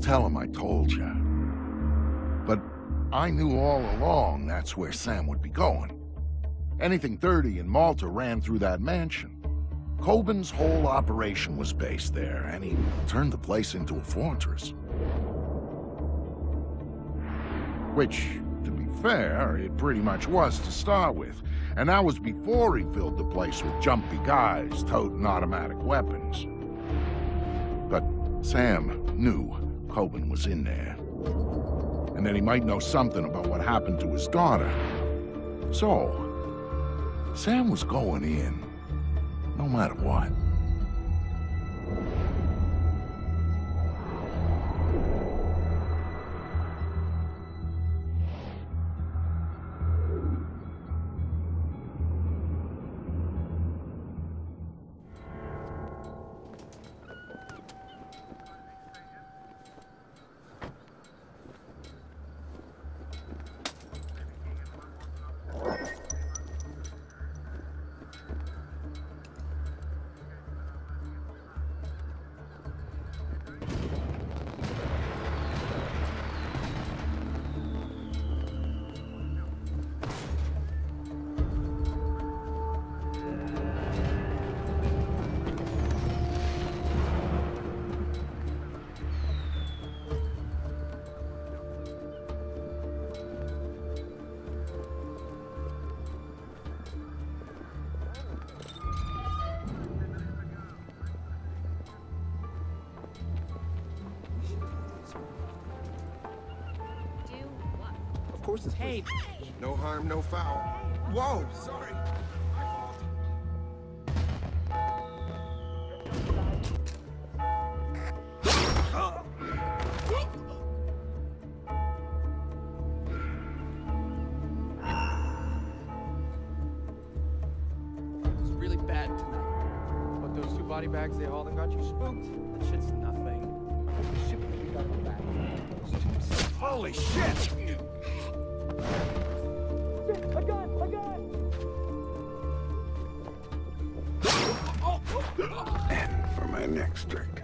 Don't tell him I told you. But I knew all along that's where Sam would be going. Anything 30 in Malta ran through that mansion. Kobin's whole operation was based there, and he turned the place into a fortress. Which, to be fair, it pretty much was to start with. And that was before he filled the place with jumpy guys toting automatic weapons. But Sam knew Kobin was in there. And that he might know something about what happened to his daughter. So, Sam was going in, no matter what. Of course it's Hey, No harm, no foul. Whoa, sorry. It's really bad tonight. But those two body bags they hauled and got you spooked? That shit's nothing. Shit, we got them back. Those two Holy shit! A gun! A gun! And for my next drink.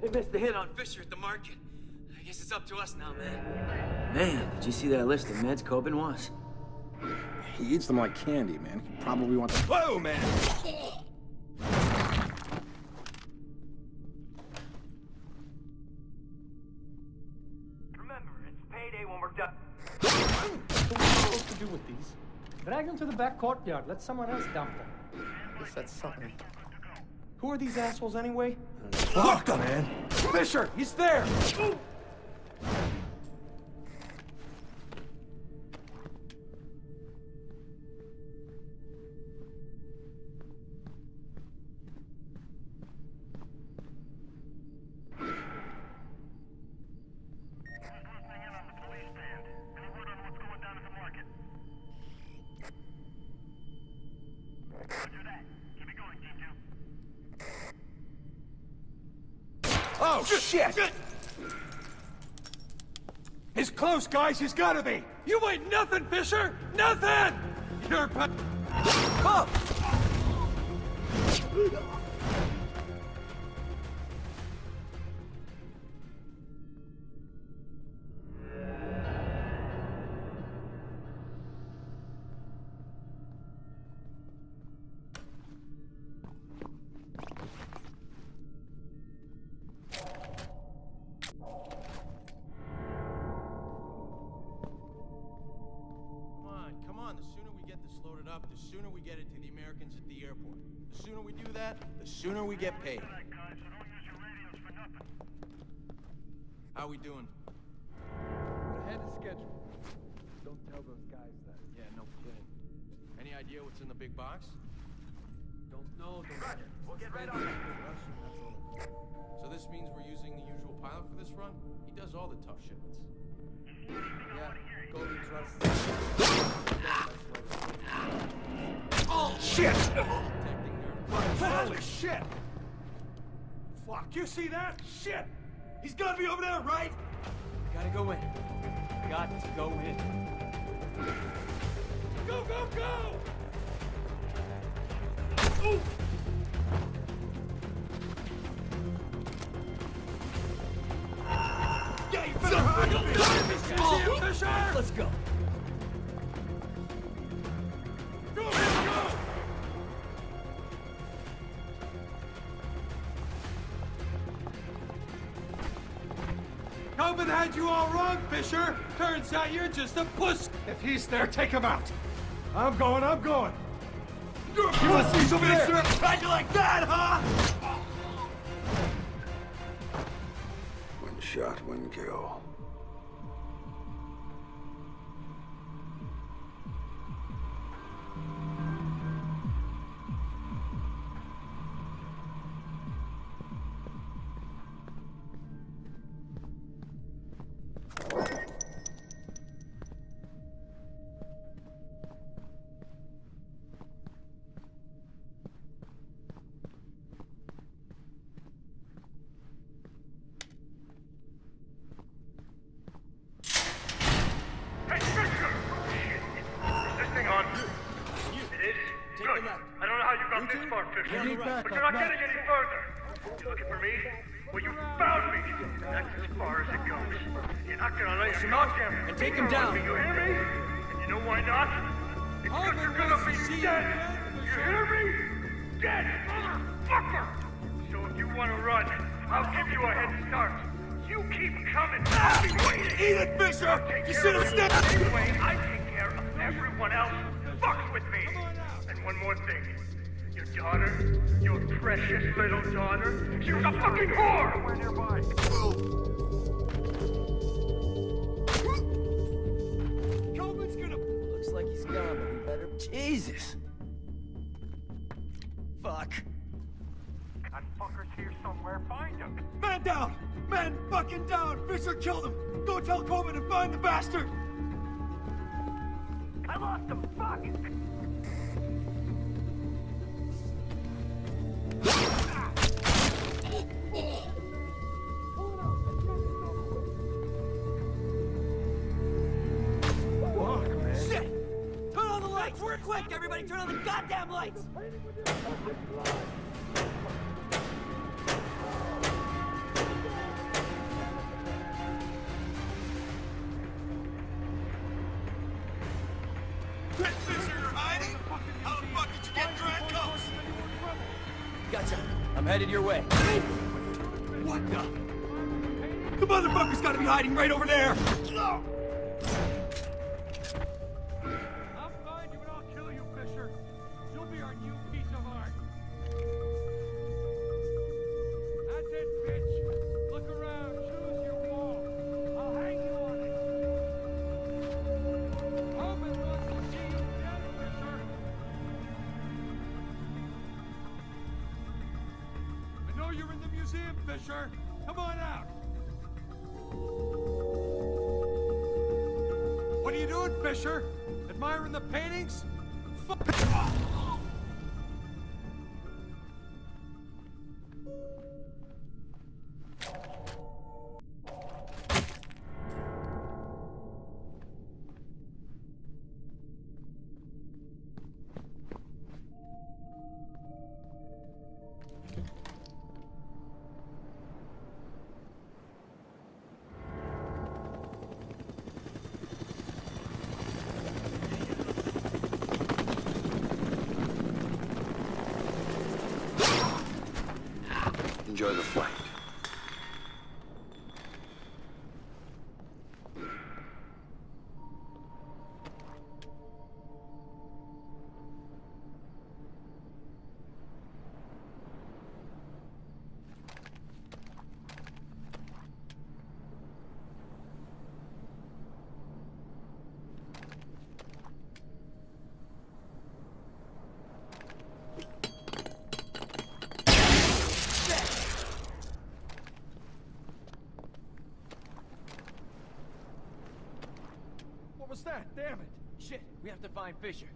They missed the hit on Fisher at the market. I it's up to us now, man. Man, did you see that list of meds Kobin wants? He eats them like candy, man. He probably wants a- Whoa, man! Remember, it's payday when we're done. What are we supposed to do with these? Drag them to the back courtyard. Let someone else dump them. Guess that's something. Who are these assholes anyway? Look, man! Fisher! He's there! Oh, shit! He's close, guys. He's gotta be. You ain't nothing, Fisher! Nothing! You're pa- oh. The sooner we get paid. How we doing? Ahead of schedule. Don't tell those guys that. Yeah, no kidding. Any idea what's in the big box? Don't know. Don't Roger. We'll get right on it. Russian, that's all. So this means we're using the usual pilot for this run? He does all the tough shipments. Yeah, Golden Trust. Shit! Holy shit! Fuck, you see that? Shit! He's gotta be over there, right? Gotta go in. Got to go in. Go, go, go! Yeah, you better hide him! Oh, Let's. Go, Kobin had you all wrong, Fisher. Turns out you're just a puss. If he's there, take him out. I'm going, I'm going. You're a pussy, over there. How'd you like that, huh? One shot, one kill. This far, Fisher, but you're not getting any further. You're looking for me? Well, you found me. That's as far as it goes. You're not gonna let him goddamn and take him down. You hear me? And you know why not? Because you're gonna be dead. You hear me? Dead, motherfucker! So if you wanna run, I'll give you a head start. You keep coming. I'll be waiting. Eat it, Fisher! You should have stayed. the way I take care of everyone else. Fucks with me. And one more thing. Your daughter, your precious little daughter, she was a fucking whore! Somewhere nearby. Kobin's gonna... Looks like he's gone, but we better. Jesus! Fuck. That fucker's here somewhere. Find him. Man down! Man fucking down! Fisher killed him! Go tell Coleman to find the bastard! I lost him. Fuck! Handcuffs? Gotcha. I'm headed your way. What the? The motherfucker's gotta be hiding right over there! Fisher. Come on out. What are you doing, Fisher? Admiring the paintings? Fuck. Enjoy the flight. What's that? Damn it! Shit, we have to find Fisher.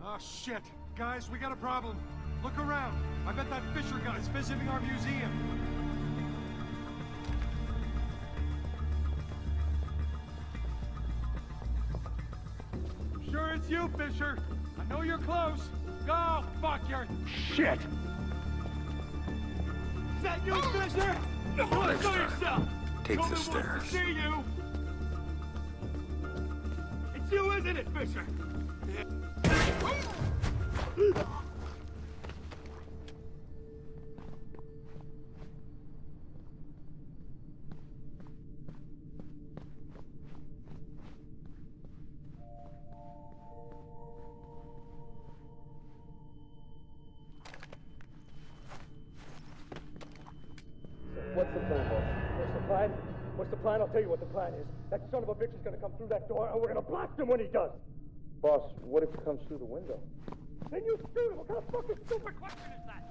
Ah, oh, shit. Guys, we got a problem. Look around. I bet that Fisher guy's visiting our museum. Sure it's you, Fisher. I know you're close. Go, fuck your... Shit! Is that you, Fisher? Look, Next yourself! Take the stairs. see you! You, isn't it, Fisher? plan? I'll tell you what the plan is. That son of a bitch is gonna come through that door, and we're gonna blast him when he does. Boss, what if he comes through the window? Then you shoot him. What kind of fucking stupid question is that?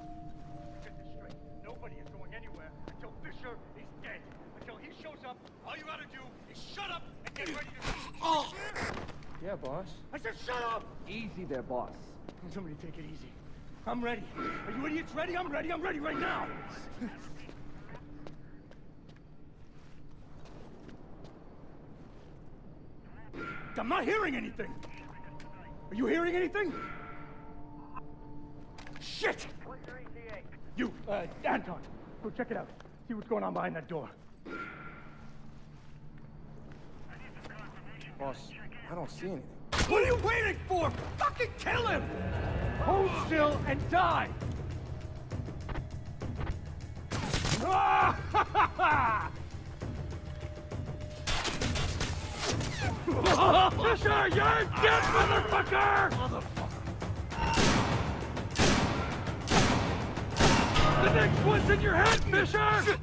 Get this straight. Nobody is going anywhere until Fisher is dead. Until he shows up, all you gotta do is shut up and get ready to shoot. Oh! Yeah, boss. I said shut up! Easy there, boss. Somebody take it easy. I'm ready. Are you idiots ready? I'm ready. I'm ready right now. I'm not hearing anything. Are you hearing anything? Shit! You, uh, Anton, go check it out. See what's going on behind that door. Boss, I don't see anything. What are you waiting for? Fucking kill him! Hold still and die! Fisher, you're dead, motherfucker! The next one's in your head, Fisher!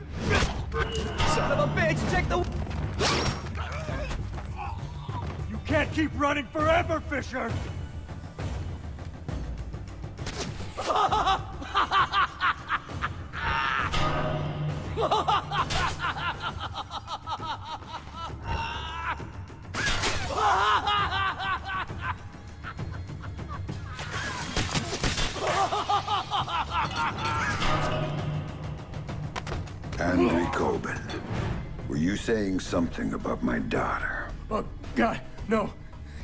Son of a bitch, check the... You can't keep running forever, Fisher! Henry Kobin, were you saying something about my daughter? Oh, God, no.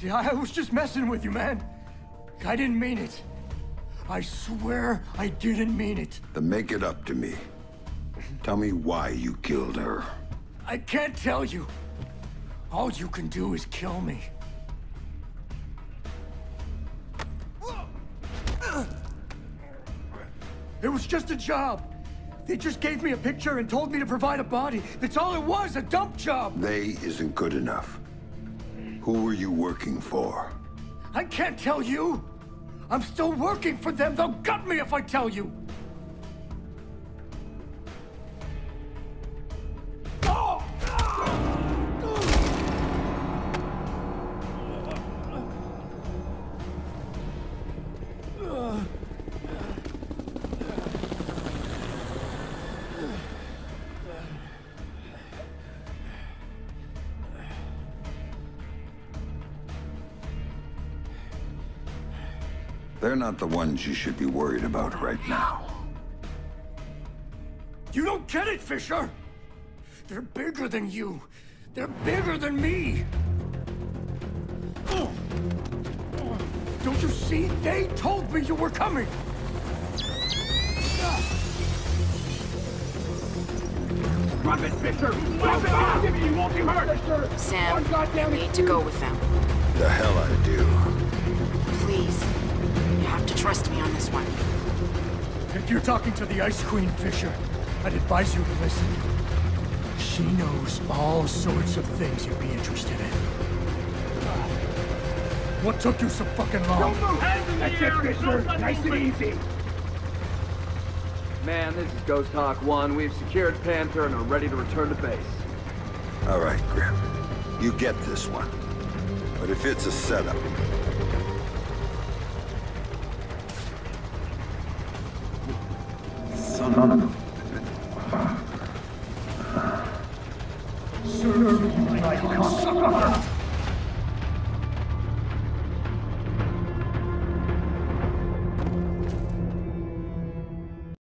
Yeah, I was just messing with you, man. I didn't mean it. I swear I didn't mean it. Then make it up to me. Tell me why you killed her. I can't tell you. All you can do is kill me. It was just a job. They just gave me a picture and told me to provide a body. That's all it was, a dump job. They isn't good enough. Who were you working for? I can't tell you. I'm still working for them. They'll gut me if I tell you. They're not the ones you should be worried about right now. You don't get it, Fisher! They're bigger than you. They're bigger than me. Oh. Don't you see? They told me you were coming. Drop it, Fisher! Drop it! Give me, you won't be hurt! Sam, you need to go with them. The hell I do. Trust me on this one. If you're talking to the Ice Queen, Fisher, I'd advise you to listen. She knows all sorts of things you'd be interested in. What took you so fucking long? Don't move! Hands in the That's air! it, Fisher! No Nice and easy! Man, this is Ghost Hawk 1. We've secured Panther and are ready to return to base. All right, Grim. You get this one. But if it's a setup, Son. Serve you like!